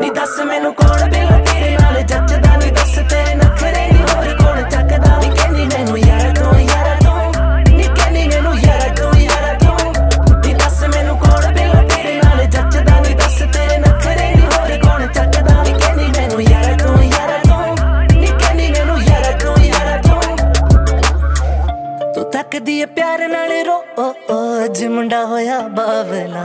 ਨੀ ਦੱਸ ਮੈਨੂੰ ਕੌਣ ਬਿਲਾ ਤੇਰੇ ਨਾਲ ਜੱਜਦਾ ਨੀ ਦੱਸ ਤੇਰੇ ਨਖਰੇ। ਅੱਜ ਮੁੰਡਾ ਹੋਇਆ ਬਾਵਲਾ।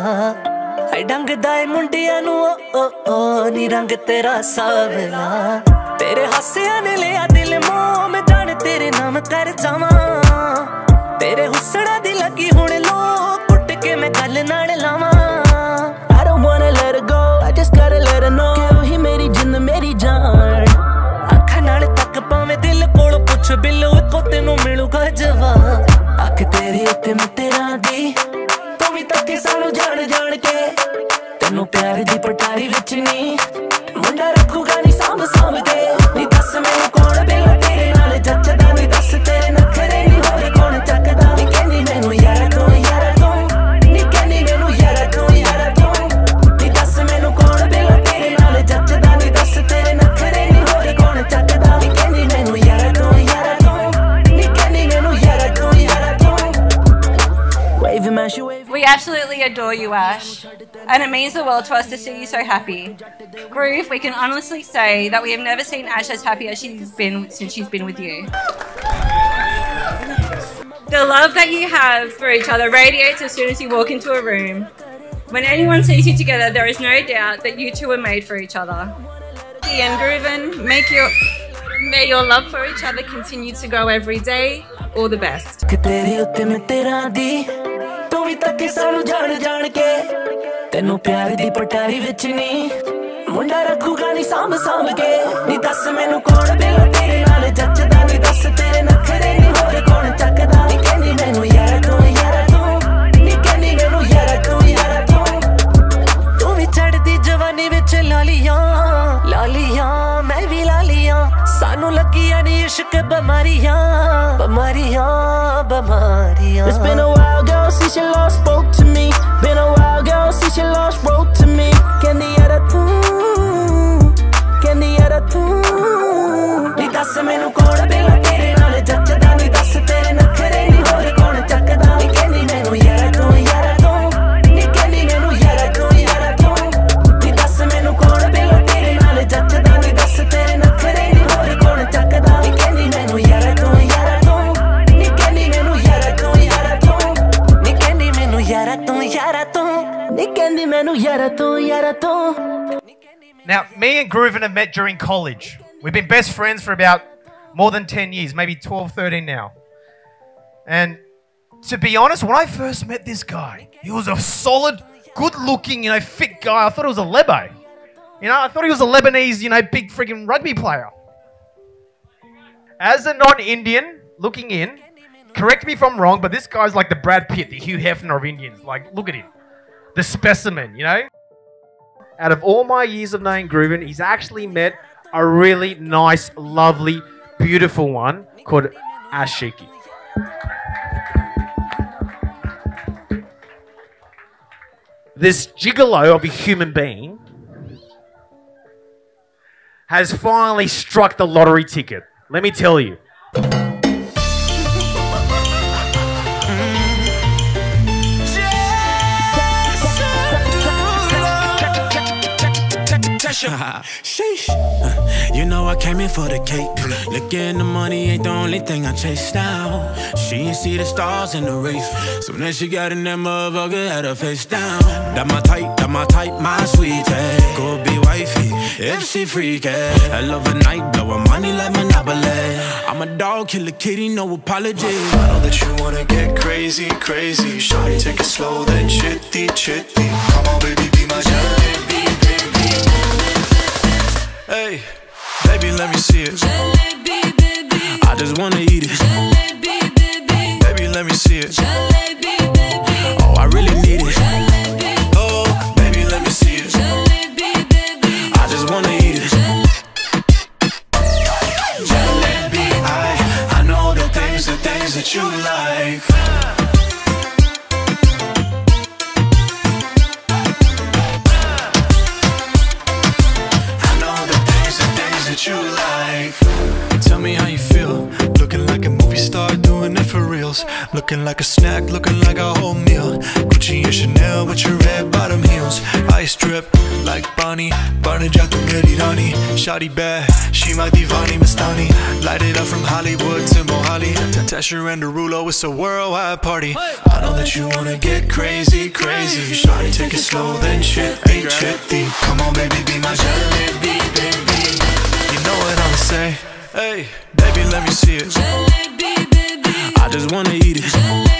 ਹਾਏ ਡੰਗਦਾ ਏ ਮੁੰਡਿਆਂ ਨੂੰ, ਓ ਓ ਨੀ ਰੰਗ ਤੇਰਾ ਸਾਵਲਾ। ਤੇਰੇ ਹਾਸਿਆਂ ਨੇ ਲਿਆ ਦਿਲ ਮੋਹ, ਮੈਂ ਜਾਣ ਤੇਰੇ ਨਾਮ ਕਰ ਜਾਵਾਂ। ਤੇਰੇ ਹੁਸੜਾ ਦੀ ਲੱਗੀ ਹੁਣ ਲੋ ਕੁੱਟ ਕੇ ਮੈਂ ਗੱਲ ਨਾਲ ਲਾਵਾਂ। I don't wanna let her go, I just gotta let her know ਕਿ ਉਹੀ ਮੇਰੀ ਜਿੰਦ ਮੇਰੀ ਜਾਨ? ਅੱਖਾਂ ਨਾਲ ਤੱਕ ਪਾਵੇਂ ਦਿਲ ਕੋਲ ਪੁੱਛ ਬਿੱਲੋ, ਇੱਕੋ ਤੈਨੂੰ ਮਿਲੂਗਾ ਜਵਾਬ। ਅੱਖ ਤੇਰੀ ਉੱਤੇ ਮੈਂ ਤੇਰਾ ਦੀ ਤੂੰ ਵੀ ਸਾਨੂੰ ਜਾਣ ਜਾਣ ਕੇ। ਤੈਨੂੰ ਪਿਆਰ ਦੀ ਪਟਾਰੀ ਵਿੱਚ ਨਹੀਂ We absolutely adore you, Ash, and it means the world to us to see you so happy. Groove, we can honestly say that we have never seen Ash as happy as she's been since she's been with you. The love that you have for each other radiates as soon as you walk into a room. When anyone sees you together, there is no doubt that you two are made for each other. and Gruvin, make your may your love for each other continue to grow every day. All the best. ਵੀ ਤੱਕੇ ਸਾਨੂੰ ਜਾਣ ਜਾਣ ਕੇ। ਤੈਨੂੰ ਪਿਆਰ ਦੀ ਪਟਾਰੀ ਵਿੱਚ ਨਹੀਂ ਮੁੰਡਾ ਰੱਖੂਗਾ ਨਹੀਂ ਸਾਂਭ ਸਾਂਭ ਕੇ। ਨਹੀਂ ਦੱਸ ਮੈਨੂੰ ਕੌਣ ਬਿਲਾ ਤੇਰੇ ਨਾਲ ਜੱਜਦਾ ਨਹੀਂ ਦੱਸ ਤੇਰੇ ਨਖਰੇ ਨਹੀਂ ਹੋਰ ਕੌਣ ਚੱਕਦਾ। ਨਹੀਂ ਕਹਿੰਦੀ ਮੈਨੂੰ ਯਾਰ ਤੂੰ ਯਾਰ ਤੂੰ। ਨਹੀਂ ਕਹਿੰਦੀ ਮੈਨੂੰ ਯਾਰ ਤੂੰ ਯਾਰ ਤੂੰ। ਤੂੰ ਵੀ ਚੜਦੀ ਜਵਾਨੀ ਵਿੱਚ ਲਾਲੀਆਂ ਲਾਲੀਆਂ, ਮੈਂ ਵੀ ਲਾਲੀਆਂ। ਸਾਨੂੰ ਲੱਗੀਆਂ ਨੀ ਇਸ਼ਕ ਬਿਮਾਰੀਆਂ ਬਿਮਾਰੀਆਂ ਬਿਮਾਰੀਆਂ। It's been a while, girl. Since you last spoke to me. Been a Now, me and Gruvin have met during college. We've been best friends for about more than 10 years, maybe 12, 13 now. And to be honest, when I first met this guy, he was a solid, good looking, you know, fit guy. I thought he was a Lebo. You know, I thought he was a Lebanese, you know, big freaking rugby player. As a non Indian looking in, correct me if I'm wrong, but this guy's like the Brad Pitt, the Hugh Hefner of Indians. Like, look at him. The specimen, you know? Out of all my years of knowing Gruvin, he's actually met a really nice, lovely, beautiful one called Ashiki. This gigolo of a human being has finally struck the lottery ticket. Let me tell you. Sheesh. Uh, You know I came in for the cake. Looking the money ain't the only thing I chase now. She ain't see the stars in the race. So then she got in that motherfucker, had her face down. That my type, that my type, my sweetie. Go be wifey if she freaky. I love a night, blow her money like Monopoly. I'm a dog, kill a kitty, no apology. I know that you wanna get crazy, crazy. Shawty, take it slow, then chitty, chitty. Come on, baby, let me see it. I just wanna eat it. Baby, let me see it. Oh, I really need it. Oh, baby, let me see it. I just wanna eat it. Jalebi, I, I know the things, the things that you like. Things you like. Tell me how you feel. Looking like a movie star, doing it for reals. Looking like a snack, looking like a whole meal. Gucci and Chanel with your red bottom heels. Ice drip like Bonnie. Barne jato meri rani. Shawty bad, she my divani mastani. Light it up from Hollywood to Mohali. To Tesher and Derulo, it's a worldwide party. I know that you wanna get crazy, crazy. Shawty, take it slow, then chitty, chitty. Come on, baby, be my jalebi, let me see it. I just wanna eat it. Baby,